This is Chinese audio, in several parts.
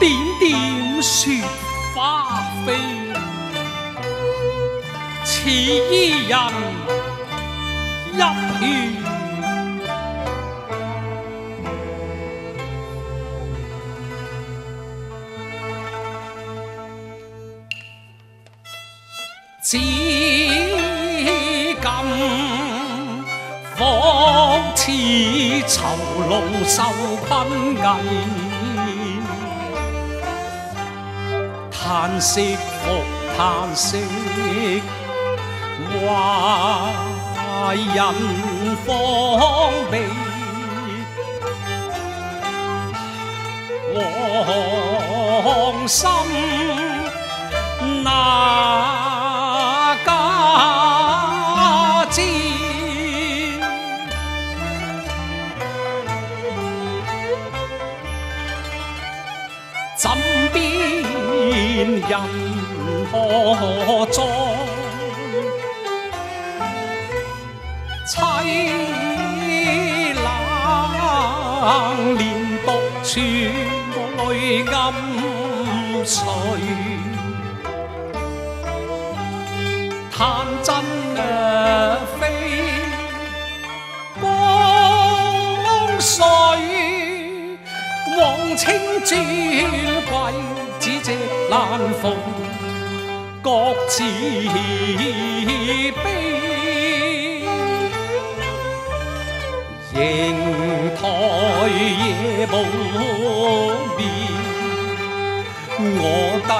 点点雪花飞，似伊人一片。至今仿似囚笼受困危，叹息莫叹息怀人方悲往心那家知？枕边人何在？凄冷连独处，泪暗垂。叹真非光水，望清珠贵。只难逢，各自悲。瀛台夜无眠，我低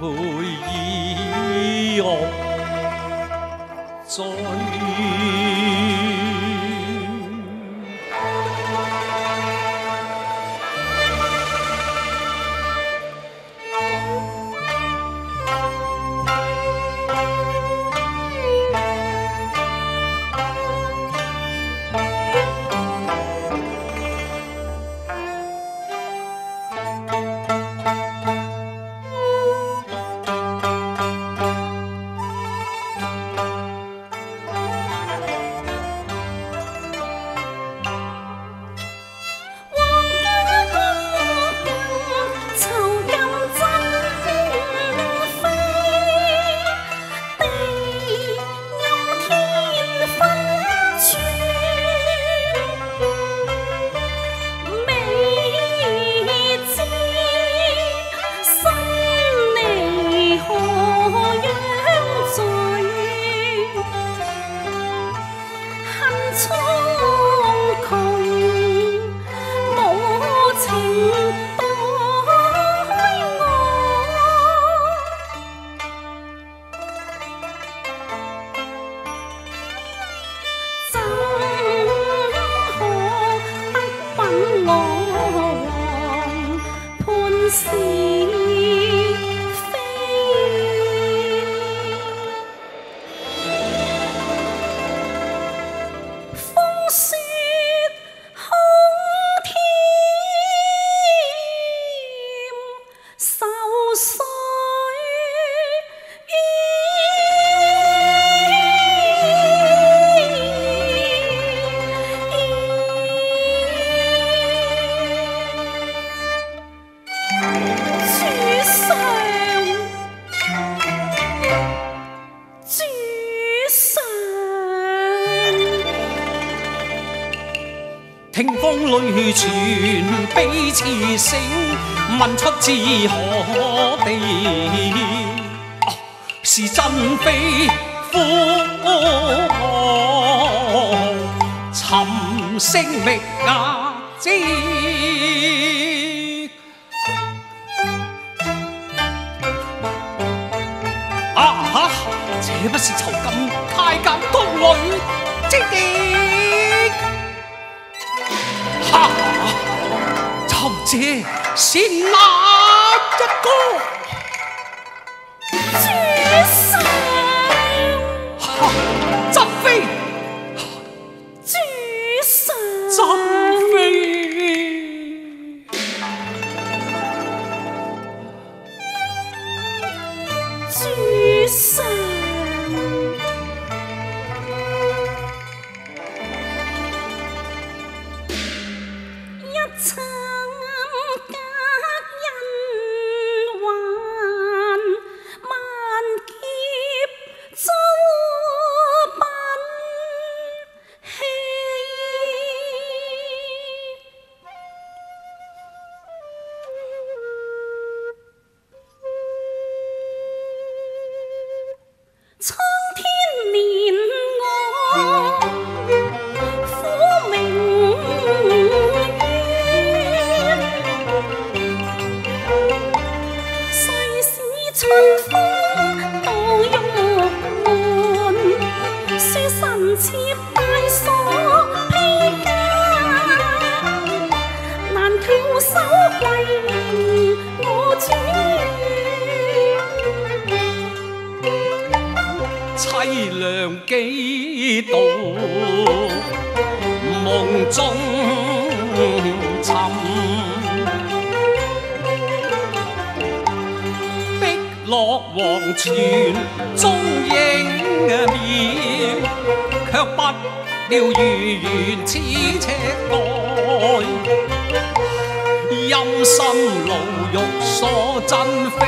回忆醉。痴声，问出自何地？是真非呼沉声觅雅迹。啊！这不是囚禁太监宫女之地？这是哪一个？春風到玉門，書臣似拜所披枷，難翹首跪憐我主。凄涼幾度，夢中尋。望穿踪影面，却不料如缘似尺外，阴森牢狱所震飞。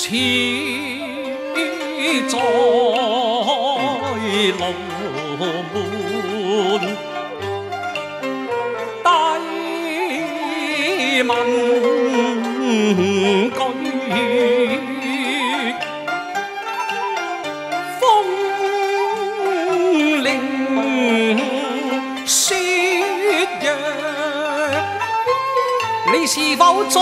似在龙门，低问句，风铃雪若，你是否足？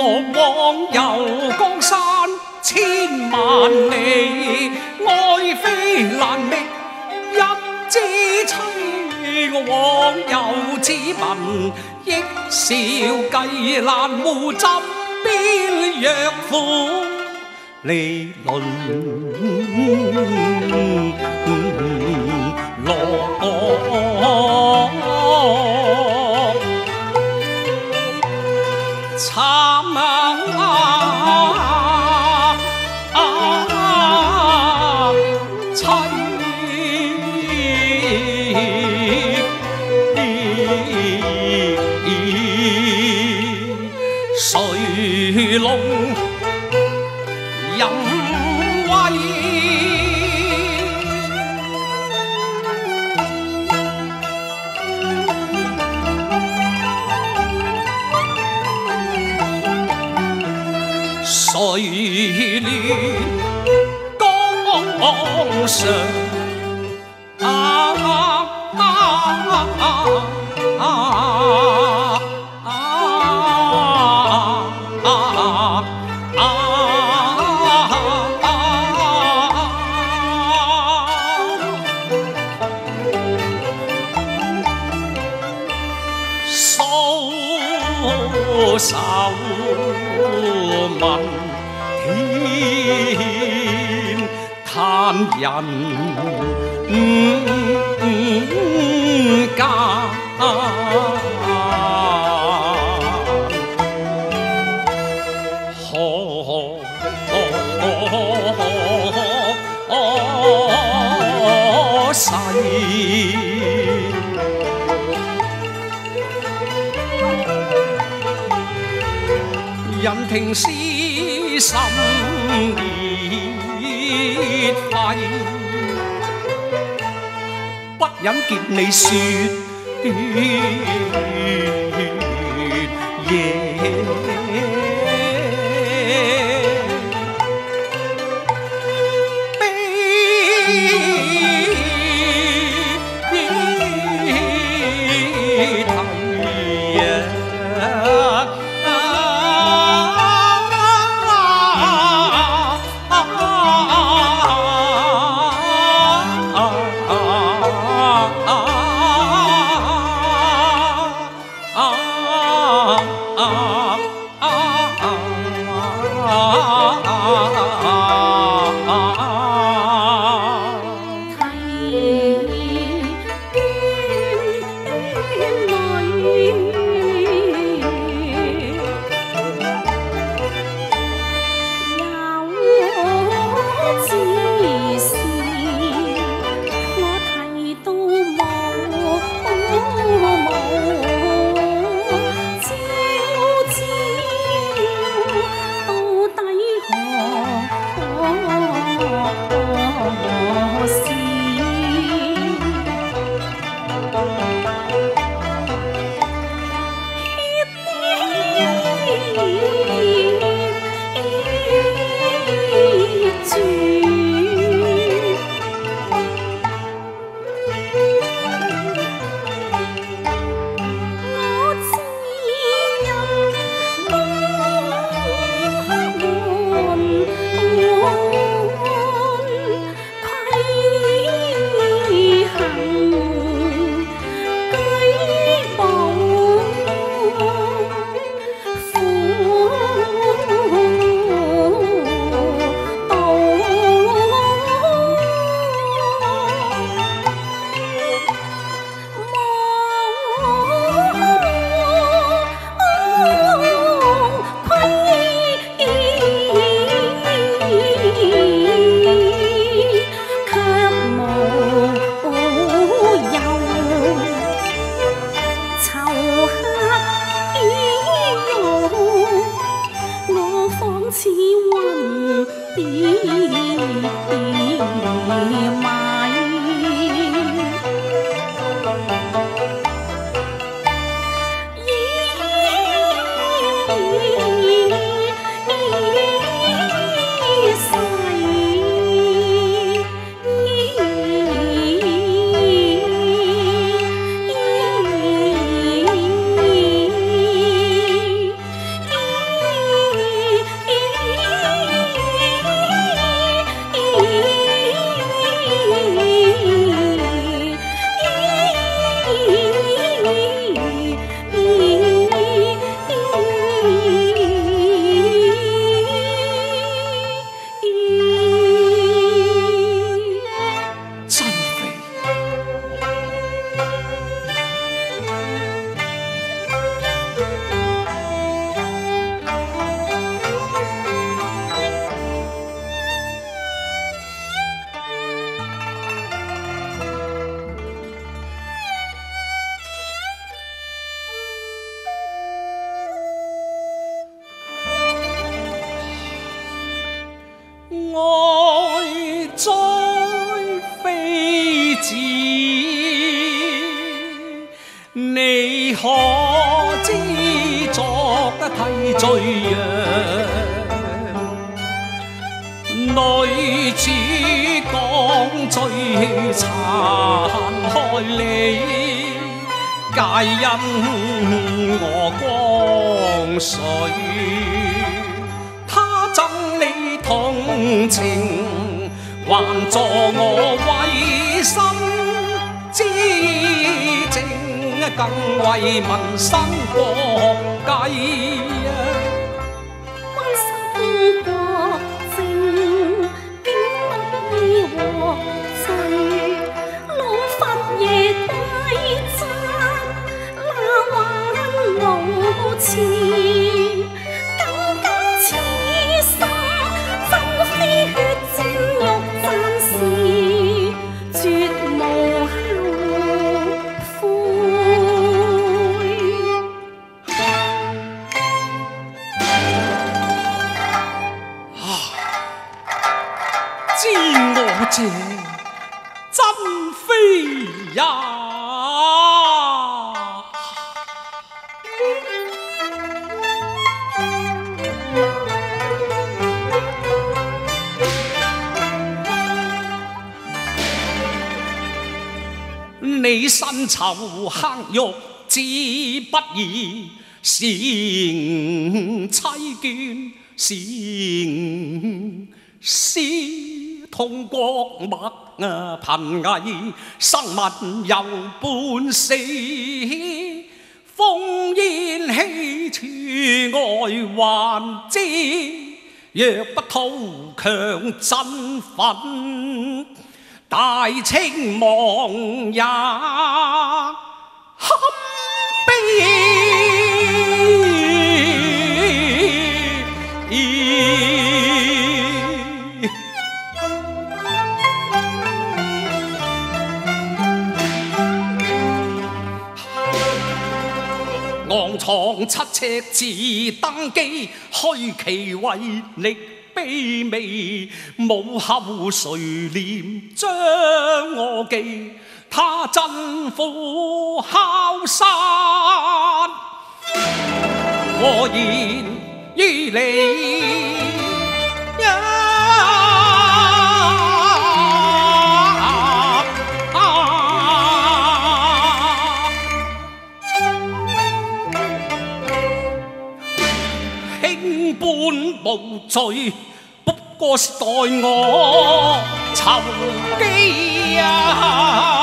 我往游江山千万里，爱飞难觅一枝翠。我往游子民，亦笑计难护枕边若妇离伦。声。啊啊啊啊！啊啊啊人情思深。饮劫你雪。啊。为民生国计身囚黑玉之不易，是妻眷是师通国脉啊貧藝，生物有半死，烽煙氣處外還知，若不圖強振奮。大清亡也堪悲。昂藏七尺自登基，虚其為力。卑微，母后谁念将我记，他真苦敲山，我言於你无罪。不过是待我酬基啊！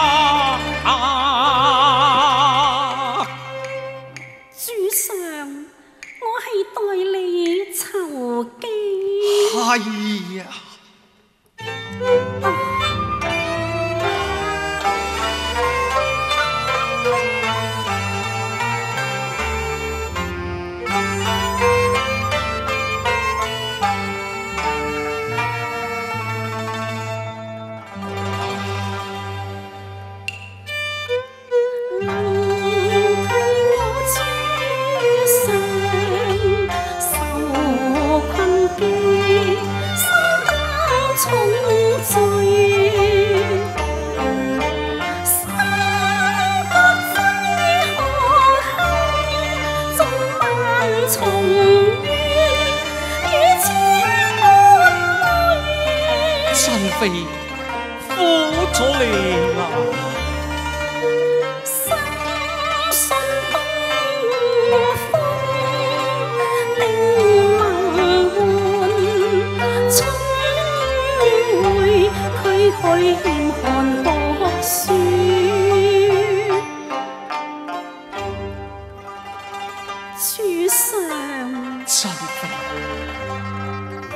主上，珍妃，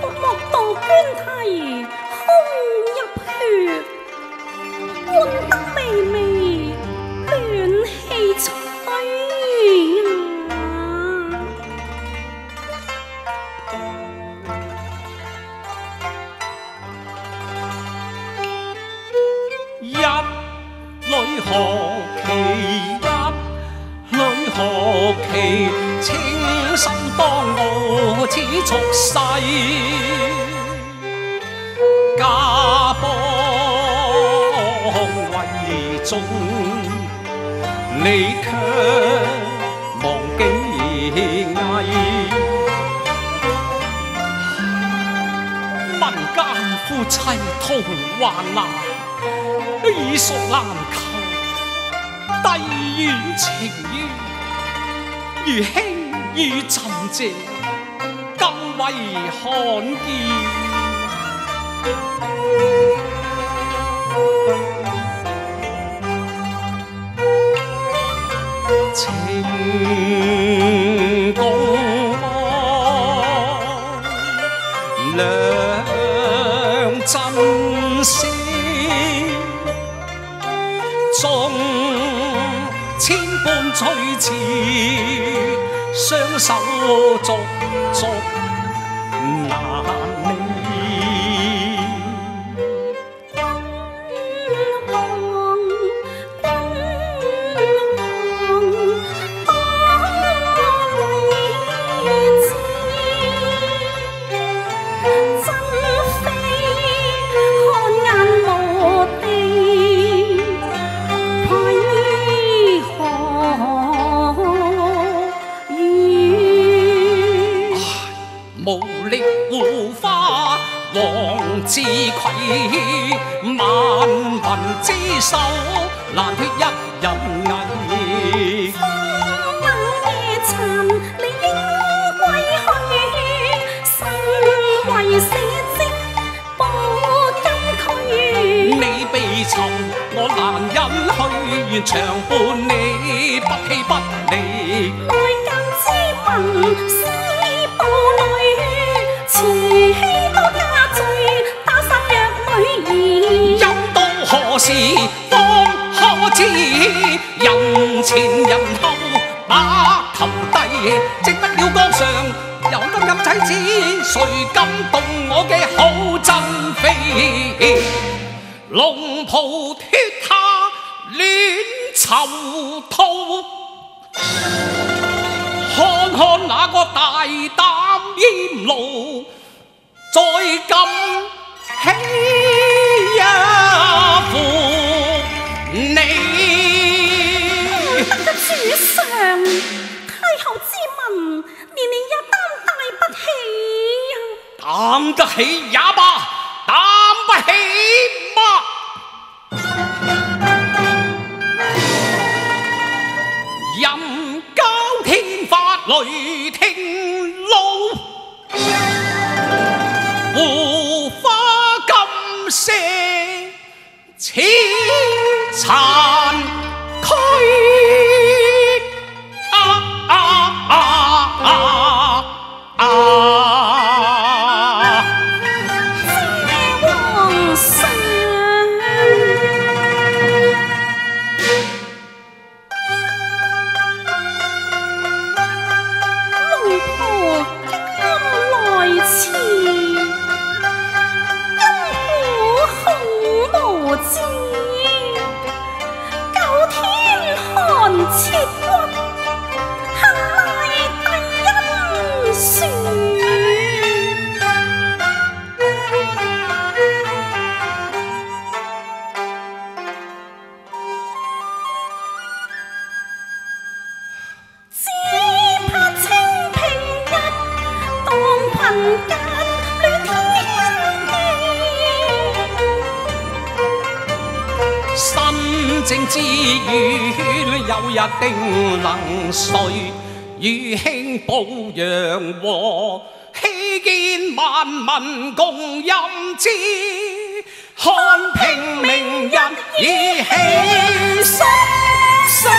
莫道捐太兒耳熟難求，低怨情怨，如輕於朕謝，更為罕見。情共望。兩珍惜，风吹迟双手逐逐手，難脱一人危。風冷夜殘，你應歸去，身為社稷保金區。你被囚，我難忍去，願長伴你，直不了江上有得任妻子，谁敢动我嘅好珍妃？龙袍脱下乱囚套。看看那个大胆阉奴，再敢欺擔得起也罷，擔不起嗎？任交天發雷霆怒，胡花金舍正之冤，有日定能睡。与卿保阳和，喜见万民共任之。看平明日已起心。